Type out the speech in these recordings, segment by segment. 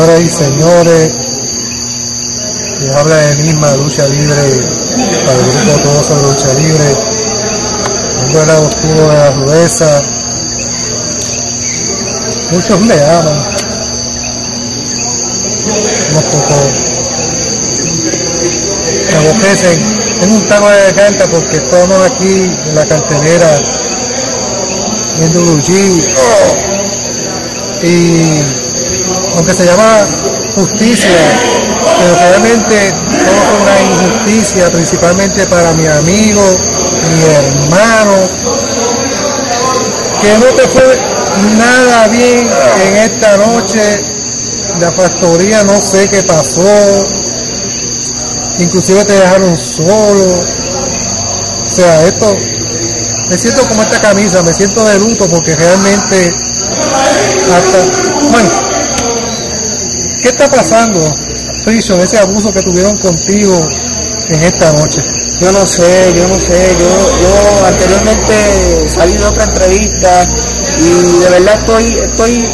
Señoras y señores, les habla de misma lucha libre para el grupo Todos sobre Lucha Libre. Vengo del lado oscuro de la rudeza. Muchos me aman. Unos pocos me aborrecen. Tengo un taco de garganta porque estamos aquí en la cartelera viendo Luigi. Y aunque se llama justicia, pero realmente todo fue una injusticia, principalmente para mi amigo, mi hermano, que no te fue nada bien en esta noche. La factoría no sé qué pasó, inclusive te dejaron solo. O sea, esto, me siento como esta camisa, me siento de luto porque realmente hasta, bueno, ¿qué está pasando, Friso, ese abuso que tuvieron contigo en esta noche? Yo no sé, yo no sé, yo, yo anteriormente salí de otra entrevista y de verdad estoy, estoy,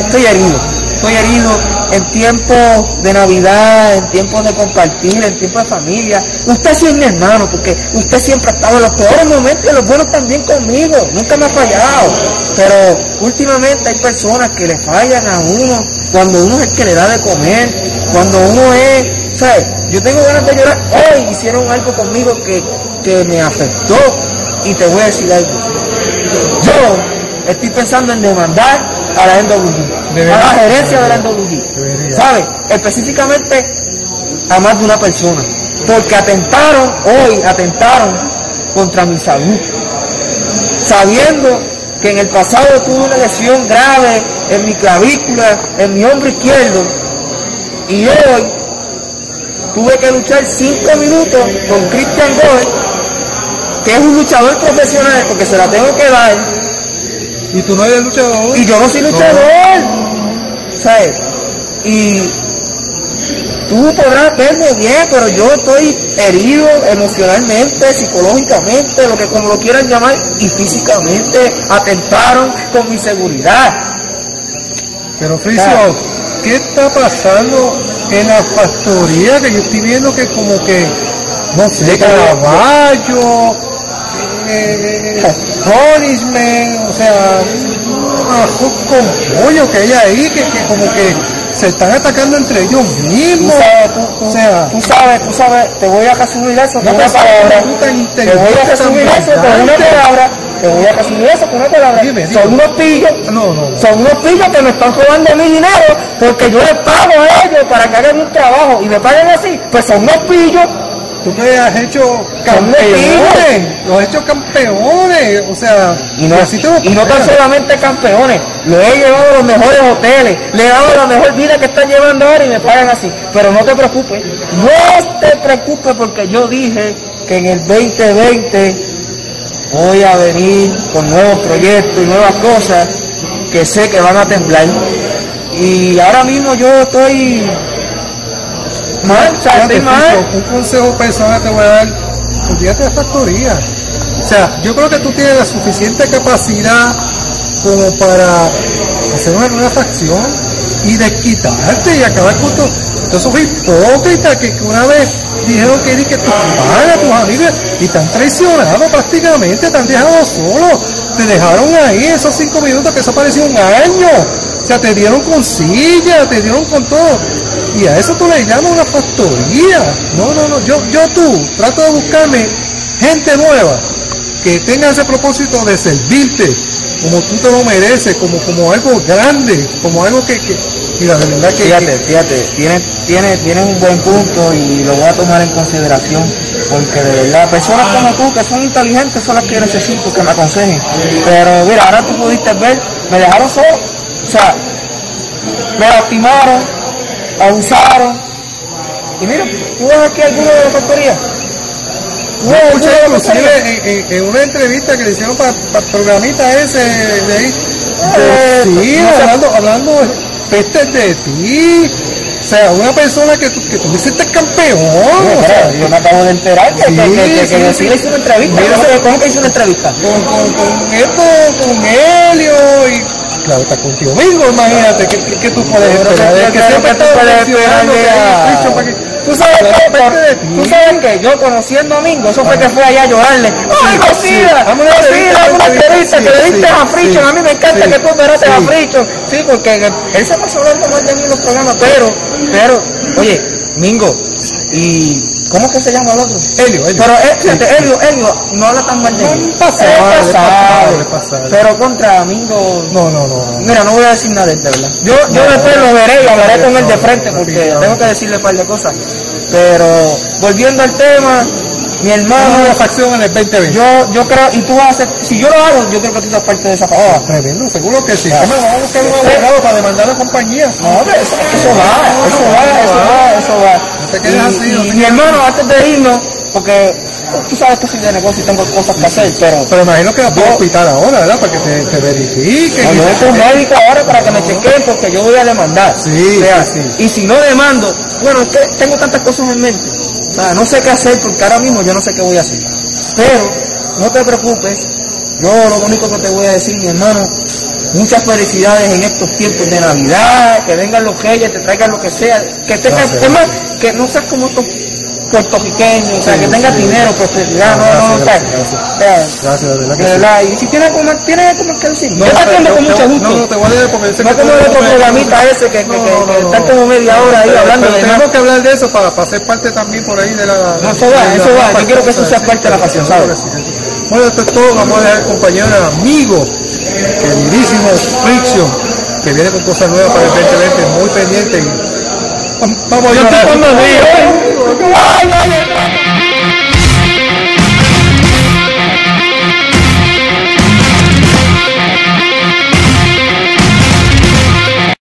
estoy herido, estoy herido en tiempos de Navidad, en tiempos de compartir, en tiempos de familia. Usted es mi hermano, porque usted siempre ha estado en los peores momentos y los buenos también conmigo, nunca me ha fallado. Pero últimamente hay personas que le fallan a uno cuando uno es el que le da de comer, cuando uno es, ¿sabes? Yo tengo ganas de llorar. Hoy hicieron algo conmigo que, que me afectó y te voy a decir algo. Yo estoy pensando en demandar a la NWG, a la gerencia de la NWG, ¿sabes? Específicamente a más de una persona, porque atentaron, hoy atentaron contra mi salud, sabiendo que en el pasado tuve una lesión grave en mi clavícula, en mi hombro izquierdo, y hoy tuve que luchar cinco minutos con Christian Gold, que es un luchador profesional, porque se la tengo que dar, ¿Y tú no eres luchador? y yo no soy luchador, ¿sabes? Y tú podrás verme bien, pero yo estoy herido emocionalmente, psicológicamente, lo que como lo quieran llamar, y físicamente atentaron con mi seguridad. Pero Fricio, ¿qué está pasando en la factoría? Que yo estoy viendo que como que, no sé, caballo, eh, punishment, o sea, arroz con pollo que hay ahí, que, que como que se están atacando entre ellos Tú mismos. sabes, tú, tú- O sea, tú sabes, tú sabes, te voy a resumir eso con no una palabra. tú Te voy a resumir eso con una palabra. Te voy a resumir eso con una palabra. Dime, dime. Son unos pillos. No, no, no. Son unos pillos que me están robando mi dinero porque yo les pago a ellos para que hagan un trabajo y me paguen así. Pues son unos pillos. Tú que has hecho campeones, los has hecho campeones, o sea, Y no, así te y no tan solamente campeones, lo he llevado a los mejores hoteles, le he dado la mejor vida que están llevando ahora y me pagan así. Pero no te preocupes, no te preocupes porque yo dije que en el 2020 voy a venir con nuevos proyectos y nuevas cosas que sé que van a temblar. Y ahora mismo yo estoy mal, o sea, Fíjate, estoy mal. Fico, un consejo personal te voy a dar, olvídate de factoría. O sea, yo creo que tú tienes la suficiente capacidad como para hacer una nueva facción y desquitarte y acabar con todo. Esos hipócritas que, una vez dijeron que, que tus panas, tus amigos, y te han traicionado prácticamente, te han dejado solo, te dejaron ahí esos cinco minutos que eso parecía un año. O sea, te dieron con silla, te dieron con todo. Y a eso tú le llamas una factoría. No, no, no. Yo, yo tú trato de buscarme gente nueva que tenga ese propósito de servirte como tú te lo mereces, como, como algo grande, como algo que, que mira, de verdad que, Fíjate, que- fíjate, tienes, tienes, tienes un buen punto y lo voy a tomar en consideración, porque de verdad, personas como tú que son inteligentes son las que necesito que me aconsejen. Pero mira, ahora tú pudiste ver, me dejaron solo, o sea, me lastimaron, abusaron. Y mira, tú ves aquí alguno de la factoría. Yo escuché inclusive en, en- en una entrevista que le hicieron para el programita ese de ahí, Eh, sí, no hablando, hablando pestes de ti. O sea, una persona que tú, que tú hiciste campeón. o sea, yo me acabo de enterar que, Sí, que, que, sí, que sí. le hizo una entrevista. Mira, ¿Cómo, ¿Cómo que hizo una entrevista? con, con, con esto, con Helio y está contigo. Mingo, imagínate, ¿qué, qué, qué tú puedes esperar? que- Es que siempre tú puedes que... Tú sabes que, tú sabes que yo conociendo a Mingo, eso fue que fue allá a llorarle. ¡Ay, Cosida! Dame una entrevista, que le diste a Frichon. A mí me encanta que tú esperaste a Frichon. Sí, porque él se pasó hablando mal de mí en los programas, pero, pero, oye, Mingo, ¿y cómo que se llama el otro? Helio, Helio. Pero, eh, fíjate, Helio, Helio, no habla tan mal de es pasable, pasable, es pasable. Pero contra Mingo, No, no, no. Mira, no voy a decir nada de él, de verdad. Yo, yo No, después lo veré y hablaré con él de frente porque tengo que decirle un par de cosas. Pero volviendo al tema, mi hermano, la facción en el 2020. yo, yo creo, y tú vas a hacer, si yo lo hago, yo creo que tú estás parte de esa favor. Tremendo, seguro que sí. Además, vamos a buscar un abogado para demandar a la compañía. No, eso, eso va, eso va, eso va, eso va. No te quedes Y- así, no y te mi hermano, antes de irnos, porque tú sabes que soy de negocio y tengo cosas que hacer, pero Pero imagino que vas para el hospital ahora, ¿verdad? Para que te, te verifiquen. No, yo voy con un médico ahora para que me chequeen porque yo voy a demandar. Sí, O sea, sí, sí. Y si no demando, bueno, es que tengo tantas cosas en mente. O sea, no sé qué hacer porque ahora mismo yo no sé qué voy a hacer. Pero, no te preocupes. Yo lo único que te voy a decir, mi hermano, muchas felicidades en estos tiempos de Navidad, que vengan los reyes, te traigan lo que sea, que tengas, que no seas como estos puertorriqueños, o sea, que tengas sí. dinero, prosperidad, no, Gracias, no, no, o sea, gracias, Gracias, de verdad que de sí. verdad, y si tienes más, tienes más que decir. No, yo te atiendo pero- con mucho no, gusto. No, no, te voy a leer porque sé No que como el otro programita ese que, que, No, que, no, no, no. como media hora ahí Pero- hablando pero de tenemos que hablar de eso para, para ser parte también por ahí de la... No, eso va, eso va. Yo quiero que eso sea parte de la ¿sabes? Bueno, esto es todo. Vamos a dejar compañero, al amigo, queridísimo Friction, que viene con cosas nuevas para el 2020, muy pendiente. Vamos, yo te pongo